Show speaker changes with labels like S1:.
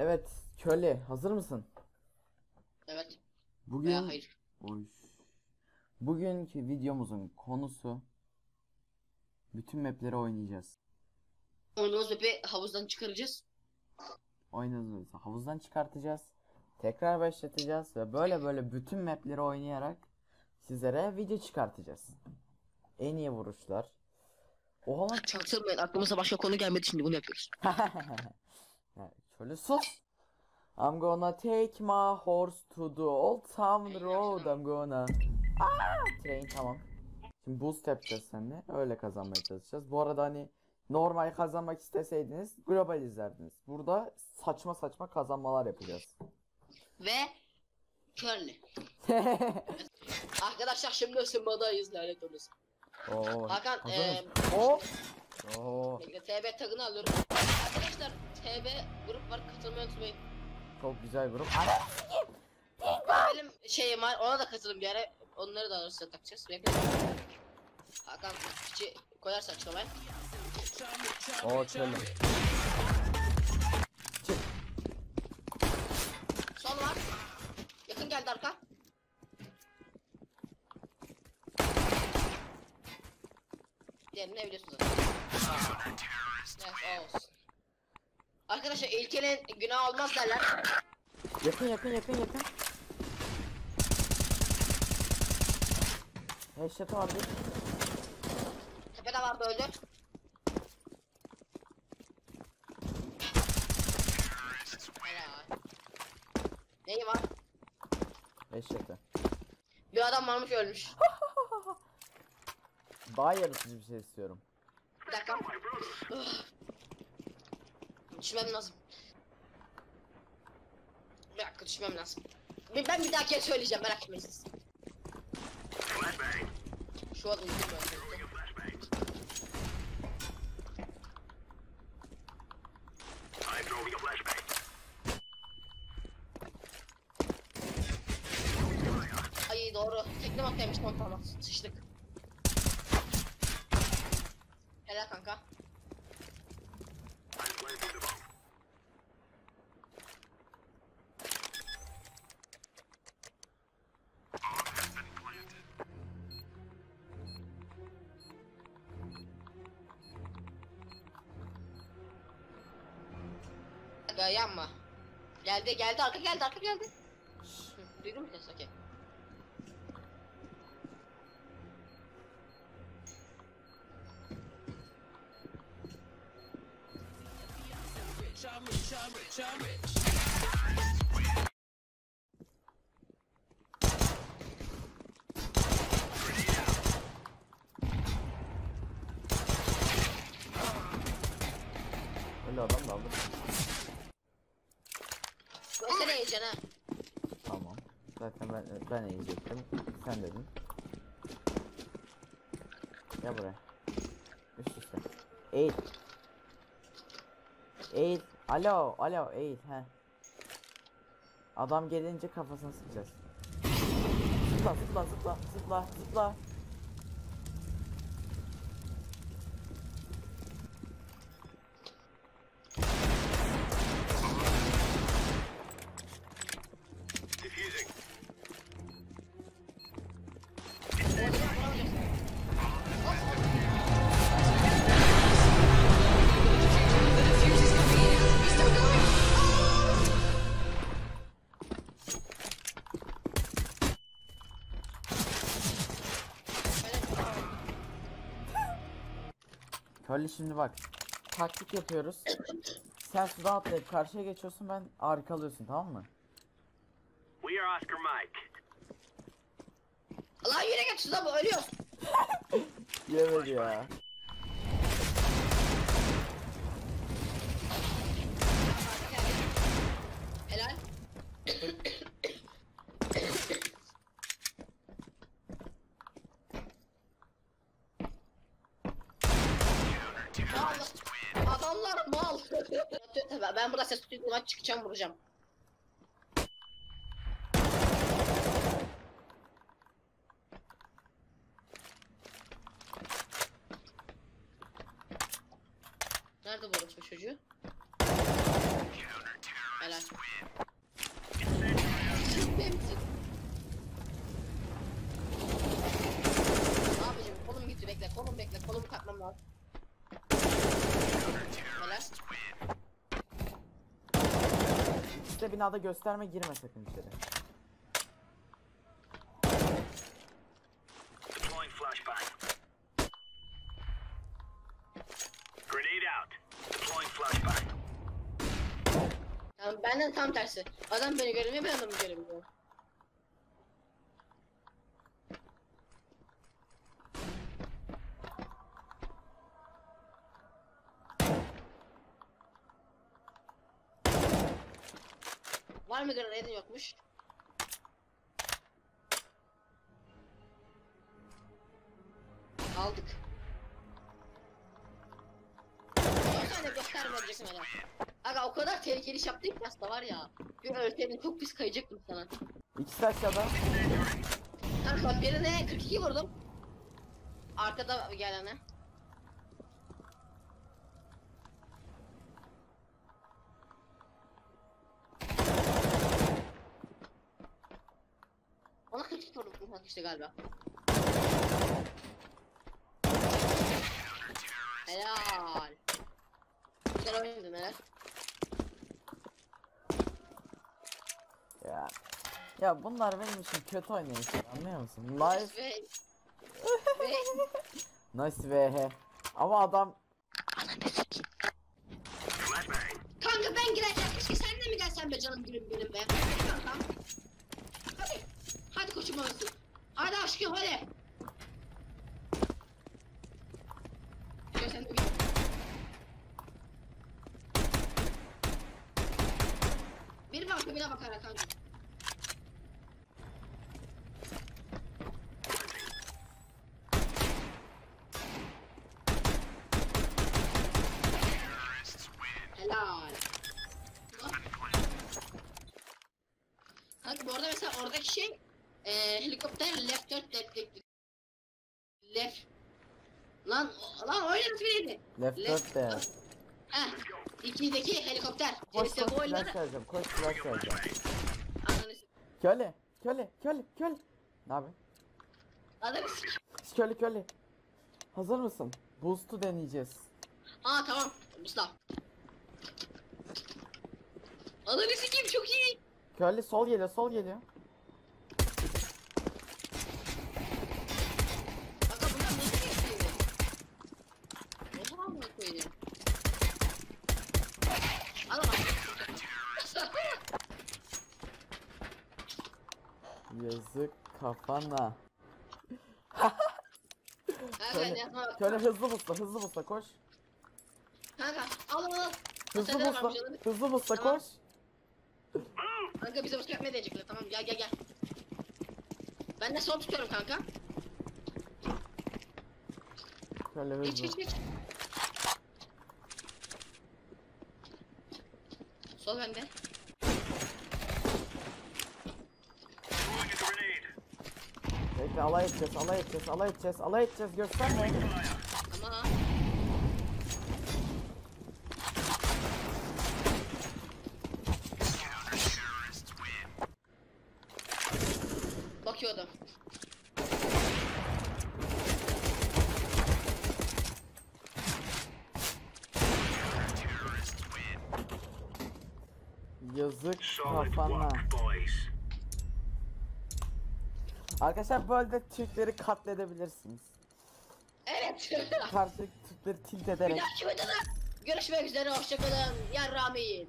S1: Evet, köle, hazır mısın?
S2: Evet. Veya
S1: Bugün
S2: hayır.
S1: Oy. Bugünkü videomuzun konusu bütün mapleri oynayacağız.
S2: Oynadığımız map'i havuzdan çıkaracağız.
S1: Oynadığımız havuzdan çıkartacağız. Tekrar başlatacağız ve böyle böyle bütün mapleri oynayarak sizlere video çıkartacağız. En iyi vuruşlar. Oha lan
S2: Çaktırmayın aklımıza başka konu gelmedi şimdi bunu yapıyoruz.
S1: Şöyle sus. I'm gonna take my horse to the old town road. I'm gonna... Aa, train tamam. Şimdi boost yapacağız seninle. Öyle kazanmaya çalışacağız. Bu arada hani normal kazanmak isteseydiniz global izlerdiniz. Burada saçma saçma kazanmalar yapacağız.
S2: Ve Körlü. Arkadaşlar şimdi ısınmadayız lanet olası.
S1: Oo,
S2: Hakan eee?
S1: Hop. Oo,
S2: TB tagını alıyorum. Arkadaşlar TB grup var katılmayı unutmayın.
S1: çok güzel grup.
S2: Benim şeyim var ona da katılın bir ara. Onları da arasına takacağız. Bekle. Hakan piçi koyarsa açıklamaya.
S1: Oo şöyle. Çık.
S2: Son var. Yakın geldi arka. Diğerini ne biliyorsunuz zaten. Arkadaşlar ilkenin günah olmaz derler.
S1: Yakın yakın yakın yakın. Headshot vardı.
S2: Tepede var böyle. Helal. Neyi var?
S1: Headshot'ı.
S2: Bir adam varmış ölmüş.
S1: Daha yaratıcı bir şey istiyorum.
S2: Bir dakika. Düşmem lazım. Bir dakika düşmem lazım. Bir- Ben bir daha kez söyleyeceğim merak etmeyin siz. Şu uykum var. Ay doğru. Tekne bakaymış tamam tamam. Sıçtık. Aga yanma. Geldi geldi arka geldi arka geldi. Duydun mu ses? Okey.
S1: Öyle adam da aldı.
S2: Heyecan ha.
S1: Tamam. Zaten ben ben eğecektim. Sen dedin. Gel buraya. Üst üste. Eğil. Eğil. Alo, alo, eğil. He. Adam gelince kafasını sıkacağız. Zıpla, zıpla, zıpla, zıpla, zıpla. Şöyle şimdi bak. Taktik yapıyoruz. Sen sudan atlayıp karşıya geçiyorsun ben arkalıyorsun tamam mı?
S3: We are Oscar Mike.
S2: Lan yine geç suda bu ölüyor.
S1: Yemedi ya.
S2: Allah. Adamlar mal. ben burada ses tutuyordum. Çıkacağım vuracağım. Nerede bu orospu çocuğu? Helal.
S1: Benim Binada gösterme girme sakın içeri.
S3: Deploying flashbang. Grenade out. Deploying flashbang.
S2: Yani benden tam tersi. Adam beni göremiyor ben adamı göremiyorum. Var mı grenadin yokmuş? Aldık. Bir tane göstermeyeceksin hala. Aga o kadar tehlikeli iş yaptın ki aslında var ya. Bir ölseydin çok pis kayacaktım sana.
S1: İkisi aşağıda.
S2: Kanka birine 42 vurdum. Arkada gelene. Ona 42 işte galiba. Helal. Güzel oynadın helal.
S1: Ya. Ya bunlar benim için kötü işte, anlıyor musun? Life
S2: Ve... Ve...
S1: nice VH. Ama adam.
S2: Kanka ben gireceğim. Keşke sen de mi gelsen be canım gülüm benim be. Hadi. Hadi. Koçum babası. Hadi aşkım hadi. Gel sen de gel. Bir banka bile bakar ha kanka. Helal. Kanka bu arada mesela oradaki şey eee helikopter left 4 left left left Lan lan o nasıl biriydi?
S1: left
S2: Left
S1: 4 de.
S2: Heh. İkideki helikopter.
S1: Koş
S2: Gerisi
S1: koş
S2: bu oynadı.
S1: flash vereceğim. Koş flash vereceğim.
S2: Ananı s-
S1: Köle. Köle. Köle. Köle. Ne yapayım?
S2: Ananı s-
S1: Köle köle. Hazır mısın? Boost'u deneyeceğiz.
S2: Aa tamam. Mustafa. Ananı sikeyim çok iyi.
S1: Köle sol geliyor sol geliyor.
S2: Kanka bunlar nasıl geçti? Ne bu amına koyayım? Al bak.
S1: Yazık kafana.
S2: Kanka ne yapma.
S1: Köle hızlı busla hızlı busla koş.
S2: Kanka al al al.
S1: Hızlı
S2: Masada
S1: busla.
S2: canım.
S1: Hızlı busla
S2: Tamam.
S1: koş.
S2: Kanka bize bıçak ne diyecekler tamam gel gel gel. Ben de sol tutuyorum kanka.
S1: Köle
S2: Geç geç
S1: hızlı.
S2: geç. Sol bende.
S1: Bekle alay edeceğiz alay edeceğiz alay edeceğiz alay edeceğiz gösterme.
S2: Ama bakıyordum.
S1: Yazık kafana. Arkadaşlar böyle Türkleri katledebilirsiniz.
S2: Evet.
S1: Karşı Türkleri tilt
S2: Bir
S1: ederek
S2: dahaki videoda görüşmek üzere hoşçakalın. Yarrağımı yiyin.